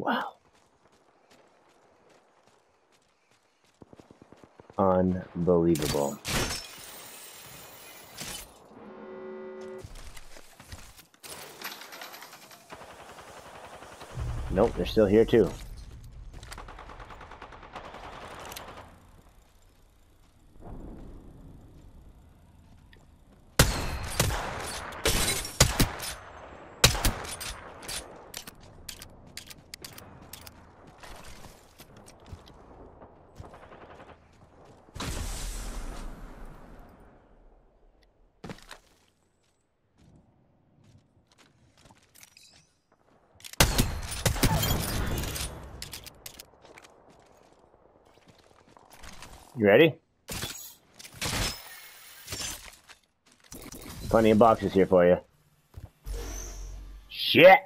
Wow. Unbelievable. Nope, they're still here too. You ready? Plenty of boxes here for you. Shit!